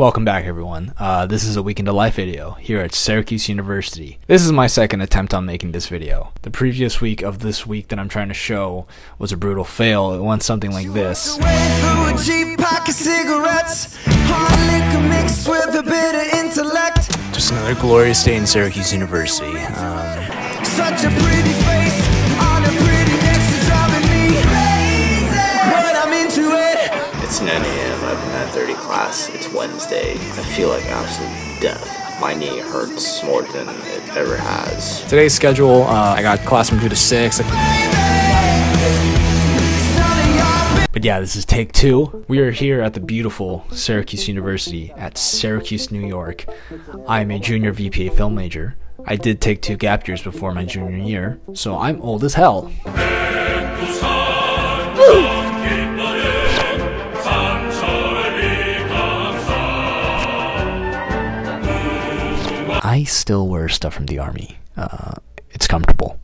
Welcome back, everyone. Uh, this is a Week into Life video here at Syracuse University. This is my second attempt on making this video. The previous week of this week that I'm trying to show was a brutal fail. It went something like this. Just another glorious day in Syracuse University. Um, It's 9 a.m. I have a 9:30 class. It's Wednesday. I feel like absolute death. My knee hurts more than it ever has. Today's schedule, uh, I got class from 2 to 6. But yeah, this is take two. We are here at the beautiful Syracuse University at Syracuse, New York. I'm a junior VPA film major. I did take two gap years before my junior year, so I'm old as hell. I still wear stuff from the army. Uh, it's comfortable.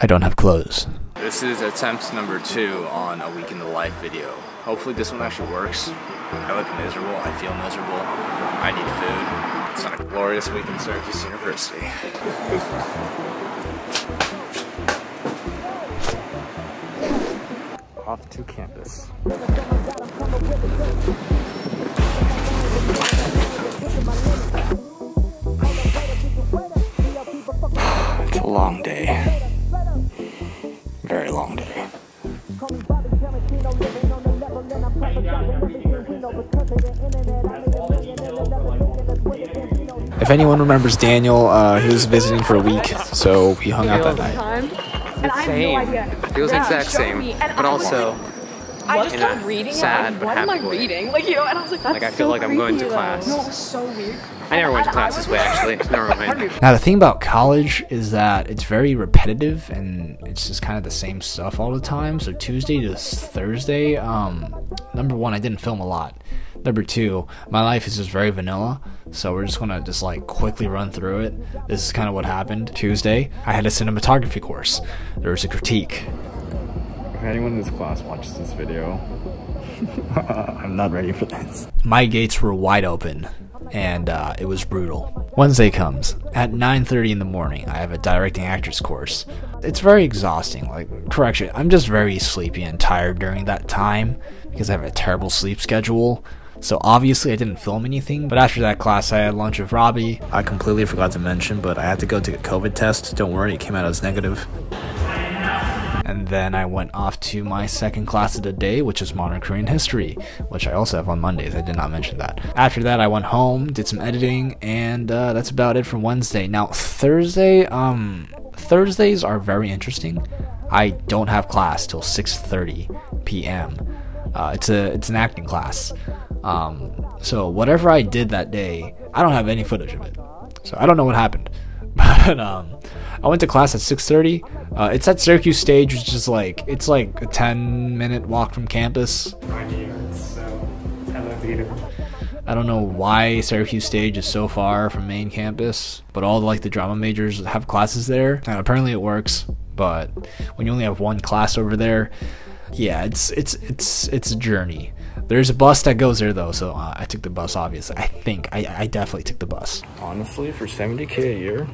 I don't have clothes. This is attempt number two on a week in the life video. Hopefully this one actually works. I look miserable, I feel miserable, I need food. It's not a glorious week in Syracuse University. Off to campus. If anyone remembers Daniel, uh, he was visiting for a week, so we hung out that night. Same. Feels yeah, exact same, but also I just kept reading. Sad, like, but what happy am I way. reading? Like you know, and I was like, that's like I so feel like I'm going to though. class. No, it's so weird. I never went to class this way actually. Never mind. Now the thing about college is that it's very repetitive and it's just kind of the same stuff all the time. So Tuesday to Thursday, um, number one, I didn't film a lot. Number two, my life is just very vanilla, so we're just gonna just like quickly run through it. This is kind of what happened. Tuesday, I had a cinematography course. There was a critique. If anyone in this class watches this video, I'm not ready for this. My gates were wide open, and uh, it was brutal. Wednesday comes at 9:30 in the morning. I have a directing actors course. It's very exhausting. Like correction, I'm just very sleepy and tired during that time because I have a terrible sleep schedule. So obviously I didn't film anything, but after that class I had lunch with Robbie. I completely forgot to mention, but I had to go take a COVID test. Don't worry, it came out as negative. And then I went off to my second class of the day, which is Modern Korean History, which I also have on Mondays. I did not mention that. After that, I went home, did some editing, and uh, that's about it for Wednesday. Now, Thursday, um, Thursdays are very interesting. I don't have class till 6:30 p.m. Uh, it's a it's an acting class. Um, so whatever I did that day, I don't have any footage of it. So I don't know what happened. But um, I went to class at 6:30. Uh, it's at Syracuse Stage, which is like it's like a 10 minute walk from campus. I don't know why Syracuse Stage is so far from main campus, but all the, like the drama majors have classes there, and apparently it works. But when you only have one class over there, yeah, it's it's it's it's a journey. There's a bus that goes there though, so uh, I took the bus. Obviously, I think I I definitely took the bus. Honestly, for 70k a year,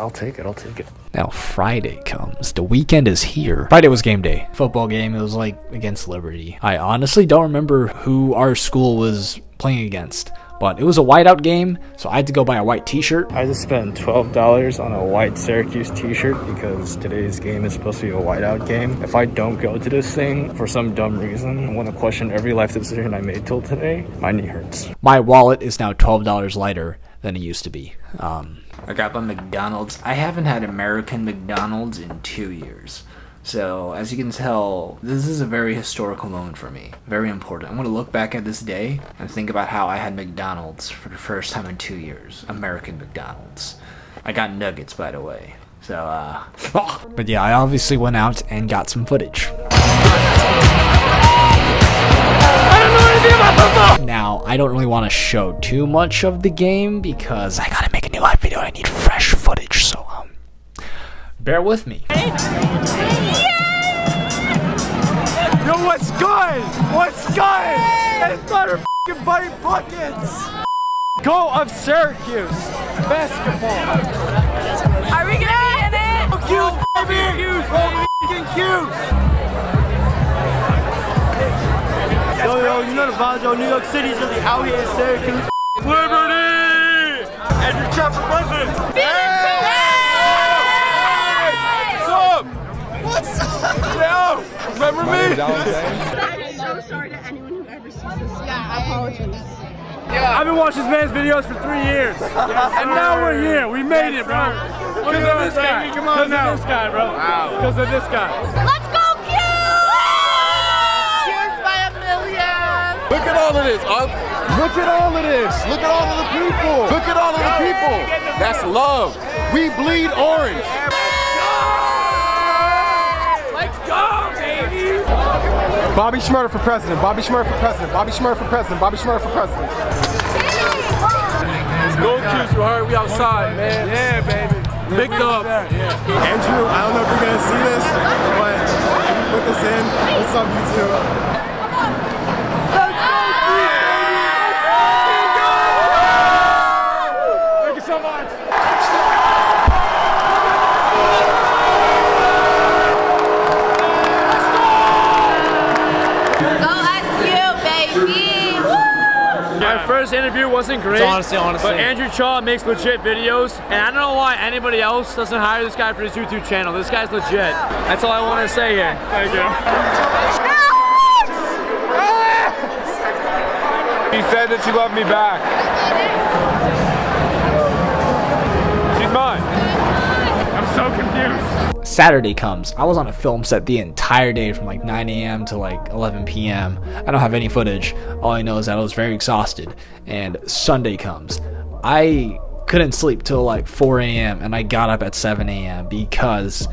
I'll take it. I'll take it. Now Friday comes. The weekend is here. Friday was game day. Football game. It was like against Liberty. I honestly don't remember who our school was playing against. But it was a whiteout game, so I had to go buy a white t-shirt. I just spent $12 on a white Syracuse t-shirt because today's game is supposed to be a whiteout game. If I don't go to this thing for some dumb reason, I want to question every life decision I made till today, my knee hurts. My wallet is now $12 lighter than it used to be. Um, I got my McDonald's. I haven't had American McDonald's in two years. So, as you can tell, this is a very historical moment for me. Very important. I'm going to look back at this day and think about how I had McDonald's for the first time in two years. American McDonald's. I got nuggets, by the way. So, uh. but yeah, I obviously went out and got some footage. Now, I don't really want to show too much of the game because I gotta make a new live video. I need fresh footage, so bear with me. Yo, what's good? What's good? It's motherfucking Buddy Buckets. Go of Syracuse basketball. Are we gonna be in it? Cute, baby. Cute, fucking cute. Yo, yo, you know the vibes, yo. New York City's really out here in Syracuse. Liberty! And the chopper president. Me? I'm so sorry to anyone who ever sees this. Yeah, I apologize. I've been watching this man's videos for three years. and now we're here. We made it, bro. Because of this guy. Because of this guy, bro. Because of this guy. Let's go, Q! Cheers by a million! Look at all of this. Uh, look at all of this. Look at all of the people. Look at all of the people. That's love. We bleed orange. Bobby Shmurda for president. Bobby Shmurda for president. Bobby Shmurda for president. Bobby Shmurda for president. Go Q's, you heard? We outside, man. Yeah, baby. Big up. Andrew, I don't know if you're gonna see this, but if you put this in, this is on YouTube. First interview wasn't great. honestly, honestly. But Andrew Cha makes legit videos, and I don't know why anybody else doesn't hire this guy for his YouTube channel. This guy's legit. That's all I want to say here. Thank you. He said that you love me back. Saturday comes. I was on a film set the entire day from like 9 a.m. to like 11 p.m. I don't have any footage. All I know is that I was very exhausted. And Sunday comes. I couldn't sleep till like 4 a.m. and I got up at 7 a.m. because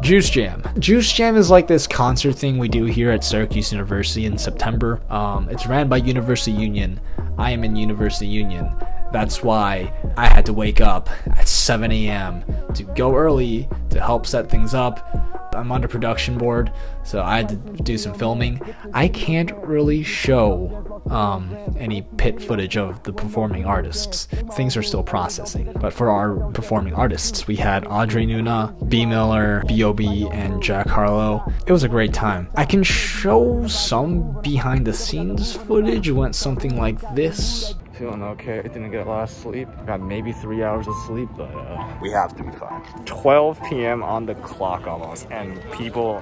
Juice Jam. Juice Jam is like this concert thing we do here at Syracuse University in September. Um, it's ran by University Union. I am in University Union. That's why I had to wake up at 7 a.m. to go early to help set things up. I'm the production board, so I had to do some filming. I can't really show um, any pit footage of the performing artists. Things are still processing. But for our performing artists, we had Audrey Nuna, Bea Miller, B.O.B., and Jack Harlow. It was a great time. I can show some behind the scenes footage. It went something like this. Feeling okay. I didn't get a lot of sleep. Got maybe three hours of sleep, but uh, We have to be fine. 12 p.m. on the clock almost, and people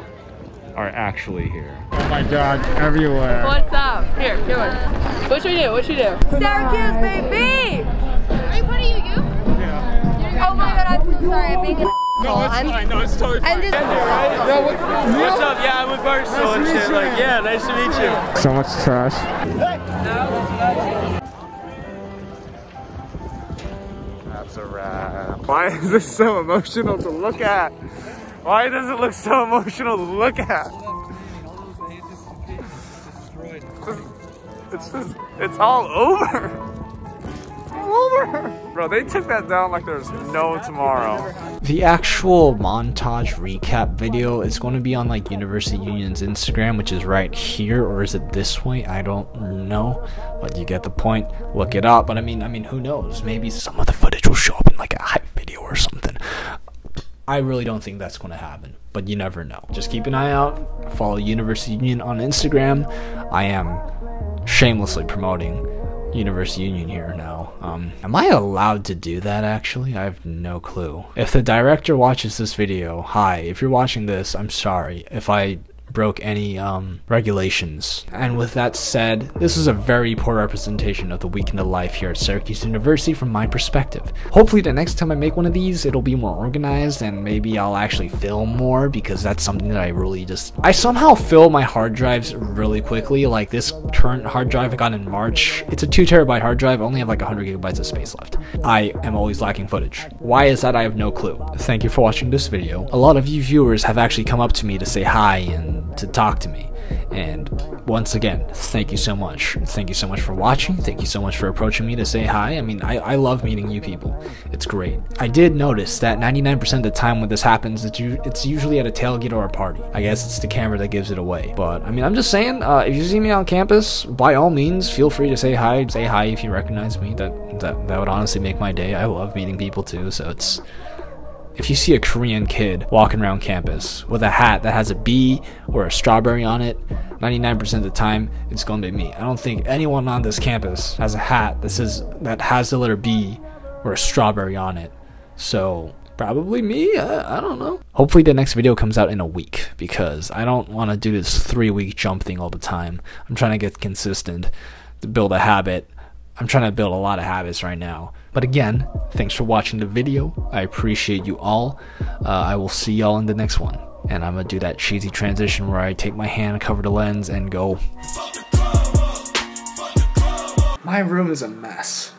are actually here. Oh my god, everywhere. What's up? Here, give one. What you do? What you do? Syracuse, baby! Are you putting you? Yeah. Oh my god, I'm so sorry. I'm being an No, it's fine. No, it's totally fine. I'm just. What's up? Yeah, I'm with Barstool and shit. Like, yeah, nice to meet you. So much trash. A wrap. Why is this so emotional to look at? Why does it look so emotional to look at? It's just, it's all over. All over. Bro, they took that down like there's no tomorrow. The actual montage recap video is going to be on like University Union's Instagram, which is right here, or is it this way? I don't know, but you get the point. Look it up. But I mean, I mean, who knows? Maybe some of the footage will show up in like a hype video or something. I really don't think that's going to happen, but you never know. Just keep an eye out. Follow University Union on Instagram. I am shamelessly promoting University Union here now. Um, am I allowed to do that actually? I have no clue. If the director watches this video, hi. If you're watching this, I'm sorry if I broke any um, regulations. And with that said, this is a very poor representation of the week in the life here at Syracuse University from my perspective. Hopefully the next time I make one of these, it'll be more organized and maybe I'll actually film more because that's something that I really just... I somehow fill my hard drives really quickly, like this current hard drive I got in March. It's a 2 terabyte hard drive, I only have like 100 gigabytes of space left. I am always lacking footage. Why is that? I have no clue. Thank you for watching this video. A lot of you viewers have actually come up to me to say hi and to talk to me. And once again, thank you so much. Thank you so much for watching. Thank you so much for approaching me to say hi. I mean, I, I love meeting you people. It's great. I did notice that 99% of the time when this happens, it's, it's usually at a tailgate or a party. I guess it's the camera that gives it away. But, I mean, I'm just saying, uh, if you see me on campus, by all means, feel free to say hi. Say hi if you recognize me. That, that, that would honestly make my day. I love meeting people too, so it's if you see a Korean kid walking around campus with a hat that has a bee or a strawberry on it, 99% of the time it's going to be me. I don't think anyone on this campus has a hat that says that has the letter B or a strawberry on it. So probably me. I, I don't know. Hopefully the next video comes out in a week because I don't want to do this three week jump thing all the time. I'm trying to get consistent to build a habit. I'm trying to build a lot of habits right now. But again, thanks for watching the video. I appreciate you all. Uh, I will see y'all in the next one. And I'm going to do that cheesy transition where I take my hand, cover the lens, and go. My room is a mess.